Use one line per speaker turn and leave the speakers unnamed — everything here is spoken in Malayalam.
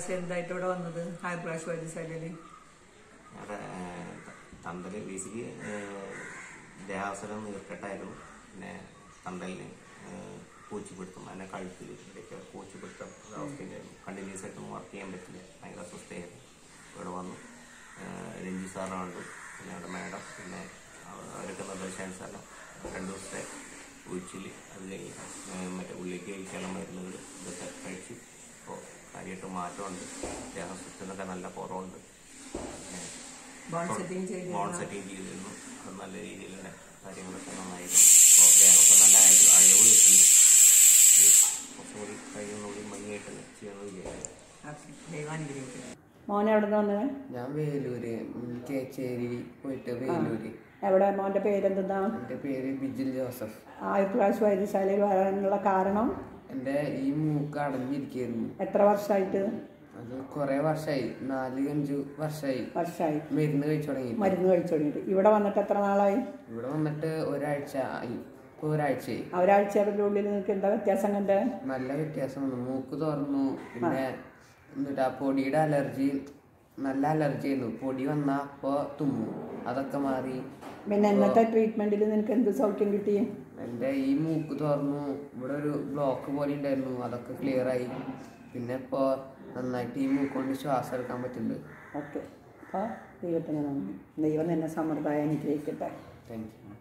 ലാസ്റ്റ് എന്തായിട്ട് ഇവിടെ വന്നത്? ഹൈബ്രാഷ് വൈദ്യശാലയിൽ
അവിടെ തണ്ടൽ ബേസിക്ക് ദേഹാവസരം നീർക്കെട്ടായിരുന്നു. പിന്നെ തന്തലിന് പൂച്ചിപ്പിടുത്തം അതിനെ കഴുത്തിൽ ഇടയ്ക്ക് പൂച്ചിപ്പിടുത്തം അവസ്ഥയിലായിരുന്നു കണ്ടിന്യൂസ് ആയിട്ടൊന്നും വർക്ക് ചെയ്യാൻ പറ്റില്ല. ഭയങ്കര അസ്വസ്ഥയായിരുന്നു. ഇവിടെ വന്നു. രഞ്ജി സാറിനുണ്ട് പിന്നെ അവിടെ മാഡം പിന്നെ അവ- അവരൊക്കെ നിർദ്ദേശാനുസരണം രണ്ട് ദിവസത്തെ ഉഴിച്ചിൽ അത് മറ്റേ ഉള്ളിലേക്ക് കഴിക്കാനുള്ള മരുന്നുകൾ ഇതൊക്കെ കഴിച്ചു. മാറ്റമുണ്ട്. ദേഹസ്വസ്ഥനൊക്കെ നല്ല കുറവുണ്ട്.
ബോൺ സെറ്റിംഗ്
ചെയ്തിരുന്നു? അത് നല്ല രീതിയിലുള്ള കാര്യങ്ങളൊക്കെ നന്നായിരുന്നു. അപ്പോൾ ദേഹമൊക്കെ നല്ല അയ- അയവ് കിട്ടുന്നുണ്ട് കുറച്ചുകൂടി കഴിയുന്നുകൂടി ഭംഗിയായിട്ട് ചെയ്യണമെന്ന് വിചാരിക്കുന്നു
ദൈവം അനുഗ്രഹിക്കട്ടെ
മോനെ എവിടെ നിന്ന് വന്നത്?
ഞാൻ വേലൂര്. കേച്ചേരി പോയിട്ട് വേലൂര്.
എവിടെ? മോന്റെ പേരെന്താ?
എന്റെ പേര് ബിജിൽ ജോസഫ്.
ആയുർപ്രാശ് വൈദ്യശാലയിൽ വരാനുള്ള കാരണം?
എന്റെ ഈ മൂക്ക് അടഞ്ഞിരിക്കുന്നു.
എത്ര വർഷമായിട്ട്
അത് കുറേ വർഷമായി നാല് അഞ്ച് വർഷമായി
വർഷമായി
മരുന്ന് കഴിച്ചു തുടങ്ങി.
മരുന്ന് കഴിച്ചു തുടങ്ങിയിട്ട്. ഇവിടെ വന്നിട്ട് എത്ര നാളായി?
ഇവിടെ വന്നിട്ട് ഒരാഴ്ച ആയി. ഒരാഴ്ച ഒരാഴ്ചയായി.
ആ ഒരാഴ്ചയുടെ ഉള്ളിൽ നിങ്ങൾക്ക് എന്താ വ്യത്യാസം കണ്ടേ?
നല്ല വ്യത്യാസം വന്നു. മൂക്ക് തുറന്നു. പിന്നെ എന്നിട്ട് ആ പൊടിയുടെ അലർജി നല്ല അലർജി ആയിരുന്നു. പൊടി വന്നാൽ അപ്പോൾ തുമ്മു. അതൊക്കെ മാറി.
പിന്നെ ഇന്നത്തെ ട്രീറ്റ്മെന്റിൽ നിനക്ക് എന്ത് സൗഖ്യം കിട്ടി?
എന്റെ ഈ മൂക്ക് തുറന്നു. ഇവിടെ ഒരു ബ്ലോക്ക് പോലെ ഉണ്ടായിരുന്നു. അതൊക്കെ ക്ലിയർ ആയി. പിന്നെ ഇപ്പോൾ നന്നായിട്ട് ഈ മൂക്ക് കൊണ്ട് ശ്വാസം എടുക്കാൻ പറ്റുന്നുണ്ട്.
ഓക്കെ. അപ്പോൾ ദൈവത്തിന് നന്ദി. ദൈവം എന്നെ സമൃദ്ധമായി അനുഗ്രഹിക്കട്ടെ.
Thank you